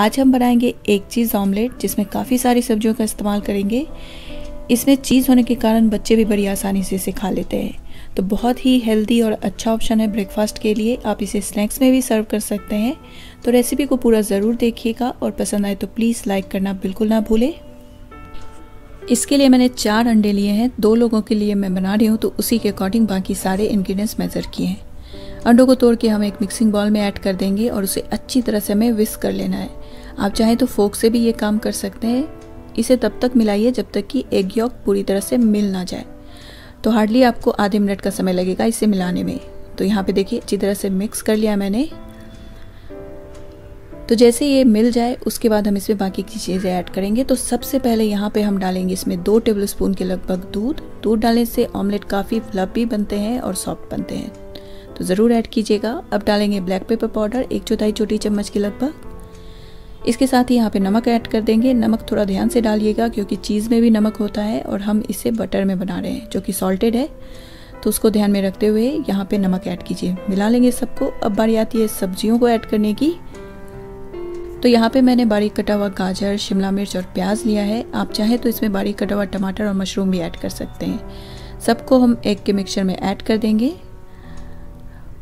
आज हम बनाएँगे एक चीज़ ऑमलेट, जिसमें काफ़ी सारी सब्जियों का इस्तेमाल करेंगे। इसमें चीज़ होने के कारण बच्चे भी बड़ी आसानी से इसे खा लेते हैं। तो बहुत ही हेल्दी और अच्छा ऑप्शन है ब्रेकफास्ट के लिए। आप इसे स्नैक्स में भी सर्व कर सकते हैं। तो रेसिपी को पूरा ज़रूर देखिएगा और पसंद आए तो प्लीज़ लाइक करना बिल्कुल ना भूलें। इसके लिए मैंने चार अंडे लिए हैं। दो लोगों के लिए मैं बना रही हूँ तो उसी के अकॉर्डिंग बाकी सारे इंग्रेडिएंट्स मेज़र किए हैं। अंडों को तोड़ के हम एक मिक्सिंग बॉल में ऐड कर देंगे और उसे अच्छी तरह से हमें विस्क कर लेना है। आप चाहें तो फोक से भी ये काम कर सकते हैं। इसे तब तक मिलाइए जब तक कि एग यॉक पूरी तरह से मिल ना जाए। तो हार्डली आपको आधे मिनट का समय लगेगा इसे मिलाने में। तो यहाँ पे देखिए, अच्छी तरह से मिक्स कर लिया मैंने। तो जैसे ये मिल जाए, उसके बाद हम इसमें बाकी की चीज़ें ऐड करेंगे। तो सबसे पहले यहाँ पे हम डालेंगे इसमें दो टेबल स्पून के लगभग दूध। दूध डालने से ऑमलेट काफ़ी फ्लफी बनते हैं और सॉफ्ट बनते हैं। तो ज़रूर ऐड कीजिएगा। अब डालेंगे ब्लैक पेपर पाउडर एक चौथाई छोटी चम्मच के लगभग। इसके साथ ही यहाँ पे नमक ऐड कर देंगे। नमक थोड़ा ध्यान से डालिएगा क्योंकि चीज़ में भी नमक होता है और हम इसे बटर में बना रहे हैं, जो कि सॉल्टेड है। तो उसको ध्यान में रखते हुए यहाँ पे नमक ऐड कीजिए। मिला लेंगे सबको। अब बारी आती है सब्जियों को ऐड करने की। तो यहाँ पे मैंने बारीक कटा हुआ गाजर, शिमला मिर्च और प्याज लिया है। आप चाहें तो इसमें बारीक कटा हुआ टमाटर और मशरूम भी ऐड कर सकते हैं। सबको हम एग के मिक्सचर में ऐड कर देंगे।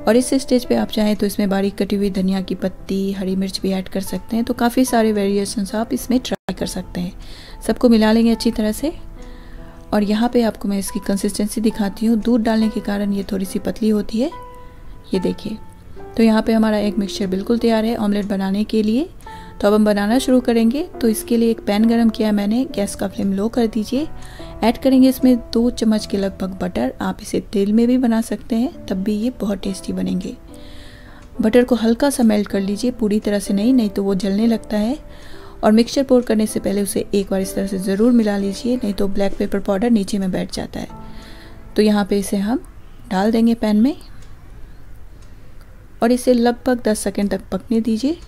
और इस स्टेज पे आप चाहें तो इसमें बारीक कटी हुई धनिया की पत्ती, हरी मिर्च भी ऐड कर सकते हैं। तो काफ़ी सारे वेरिएशंस आप इसमें ट्राई कर सकते हैं। सबको मिला लेंगे अच्छी तरह से। और यहाँ पे आपको मैं इसकी कंसिस्टेंसी दिखाती हूँ। दूध डालने के कारण ये थोड़ी सी पतली होती है। ये देखिए। तो यहाँ पर हमारा एक मिक्सचर बिल्कुल तैयार है ऑमलेट बनाने के लिए। तो अब हम बनाना शुरू करेंगे। तो इसके लिए एक पैन गरम किया मैंने। गैस का फ्लेम लो कर दीजिए। ऐड करेंगे इसमें दो चम्मच के लगभग बटर। आप इसे तेल में भी बना सकते हैं, तब भी ये बहुत टेस्टी बनेंगे। बटर को हल्का सा मेल्ट कर लीजिए पूरी तरह से नहीं नहीं तो वो जलने लगता है। और मिक्सचर पोर करने से पहले उसे एक बार इस तरह से ज़रूर मिला लीजिए, नहीं तो ब्लैक पेपर पाउडर नीचे में बैठ जाता है। तो यहाँ पे इसे हम डाल देंगे पैन में। और इसे लगभग 10 सेकंड तक पकने दीजिए।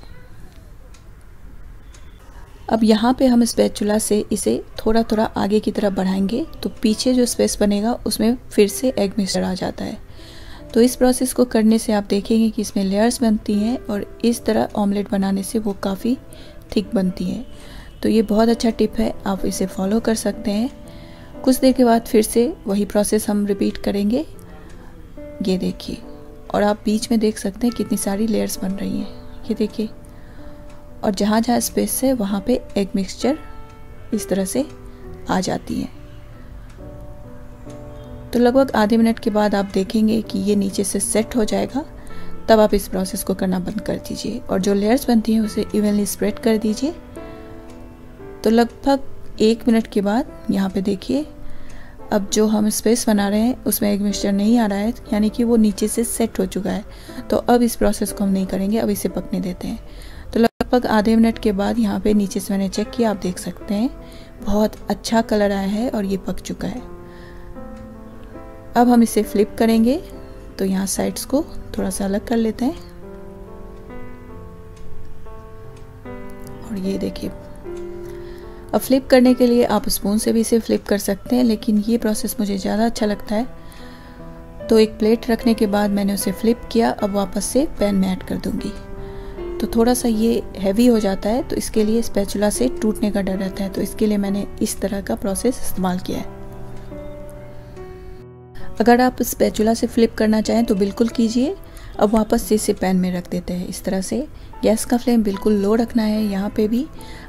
अब यहाँ पे हम स्पैचुला से इसे थोड़ा थोड़ा आगे की तरफ़ बढ़ाएँगे तो पीछे जो स्पेस बनेगा, उसमें फिर से एग मिक्सचर आ जाता है। तो इस प्रोसेस को करने से आप देखेंगे कि इसमें लेयर्स बनती हैं और इस तरह ऑमलेट बनाने से वो काफ़ी थिक बनती हैं। तो ये बहुत अच्छा टिप है, आप इसे फॉलो कर सकते हैं। कुछ देर के बाद फिर से वही प्रोसेस हम रिपीट करेंगे। ये देखिए, और आप बीच में देख सकते हैं कितनी सारी लेयर्स बन रही हैं। ये देखिए। और जहाँ जहाँ स्पेस है वहाँ पे एग मिक्सचर इस तरह से आ जाती है। तो लगभग आधे मिनट के बाद आप देखेंगे कि ये नीचे से सेट हो जाएगा, तब आप इस प्रोसेस को करना बंद कर दीजिए और जो लेयर्स बनती हैं उसे इवनली स्प्रेड कर दीजिए। तो लगभग एक मिनट के बाद यहाँ पे देखिए, अब जो हम स्पेस बना रहे हैं, उसमें एग मिक्सचर नहीं आ रहा है, यानी कि वो नीचे से सेट हो चुका है। तो अब इस प्रोसेस को हम नहीं करेंगे, अब इसे पकने देते हैं। लगभग आधे मिनट के बाद यहाँ पे नीचे से मैंने चेक किया, आप देख सकते हैं। बहुत अच्छा कलर आया है और ये पक चुका है। अब हम इसे फ्लिप करेंगे तो यहाँ साइड्स को थोड़ा सा अलग कर लेते हैं। और ये देखिए, अब फ्लिप करने के लिए आप स्पून से भी इसे फ्लिप कर सकते हैं, लेकिन ये प्रोसेस मुझे ज़्यादा अच्छा लगता है। तो एक प्लेट रखने के बाद मैंने उसे फ्लिप किया, अब वापस से पैन में ऐड कर दूँगी। तो थोड़ा सा ये हैवी हो जाता है तो इसके लिए स्पैचुला से टूटने का डर रहता है तो इसके लिए मैंने इस तरह का प्रोसेस इस्तेमाल किया है। अगर आप स्पैचुला से फ्लिप करना चाहें तो बिल्कुल कीजिए। अब वापस से इसे पैन में रख देते हैं। इस तरह से गैस का फ्लेम बिल्कुल लो रखना है यहाँ पे भी।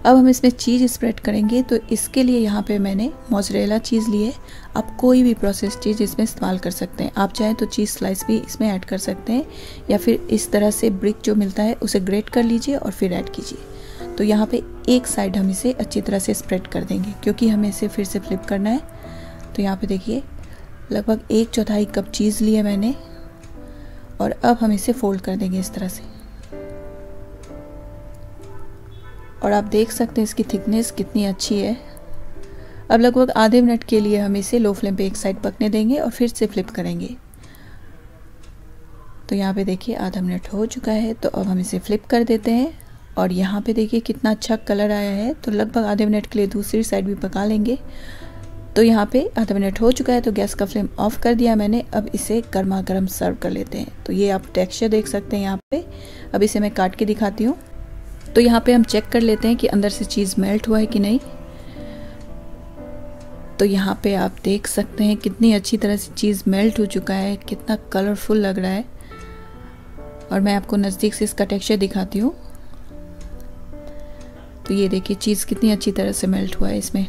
अब हम इसमें चीज़ स्प्रेड करेंगे तो इसके लिए यहाँ पे मैंने मोजरेला चीज़ ली है। आप कोई भी प्रोसेस चीज़ इसमें इस्तेमाल कर सकते हैं। आप चाहें तो चीज़ स्लाइस भी इसमें ऐड कर सकते हैं या फिर इस तरह से ब्रिक जो मिलता है उसे ग्रेट कर लीजिए और फिर ऐड कीजिए। तो यहाँ पर एक साइड हम इसे अच्छी तरह से स्प्रेड कर देंगे क्योंकि हमें इसे फिर से फ्लिप करना है। तो यहाँ पर देखिए, लगभग एक चौथाई कप चीज़ ली है मैंने। और अब हम इसे फोल्ड कर देंगे इस तरह से। और आप देख सकते हैं इसकी थिकनेस कितनी अच्छी है। अब लगभग आधे मिनट के लिए हम इसे लो फ्लेम पे एक साइड पकने देंगे और फिर से फ्लिप करेंगे। तो यहाँ पे देखिए आधा मिनट हो चुका है तो अब हम इसे फ्लिप कर देते हैं। और यहाँ पे देखिए कितना अच्छा कलर आया है तो लगभग आधे मिनट के लिए दूसरी साइड भी पका लेंगे। तो यहाँ पे आधा मिनट हो चुका है तो गैस का फ्लेम ऑफ़ कर दिया मैंने। अब इसे गर्मा गर्म सर्व कर लेते हैं। तो ये आप टेक्सचर देख सकते हैं यहाँ पे। अब इसे मैं काट के दिखाती हूँ। तो यहाँ पे हम चेक कर लेते हैं कि अंदर से चीज़ मेल्ट हुआ है कि नहीं। तो यहाँ पे आप देख सकते हैं कितनी अच्छी तरह से चीज़ मेल्ट हो चुका है, कितना कलरफुल लग रहा है। और मैं आपको नज़दीक से इसका टेक्सचर दिखाती हूँ। तो ये देखिए, चीज़ कितनी अच्छी तरह से मेल्ट हुआ है इसमें।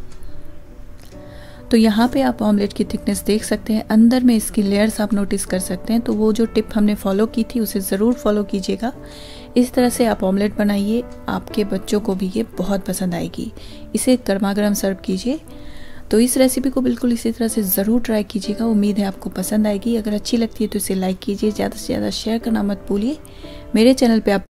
तो यहाँ पे आप ऑमलेट की थिकनेस देख सकते हैं। अंदर में इसकी लेयर्स आप नोटिस कर सकते हैं। तो वो जो टिप हमने फॉलो की थी, उसे ज़रूर फॉलो कीजिएगा। इस तरह से आप ऑमलेट बनाइए, आपके बच्चों को भी ये बहुत पसंद आएगी। इसे गर्मा गर्म सर्व कीजिए। तो इस रेसिपी को बिल्कुल इसी तरह से ज़रूर ट्राई कीजिएगा। उम्मीद है आपको पसंद आएगी। अगर अच्छी लगती है तो इसे लाइक कीजिए। ज़्यादा से ज़्यादा शेयर करना मत भूलिए। मेरे चैनल पे आप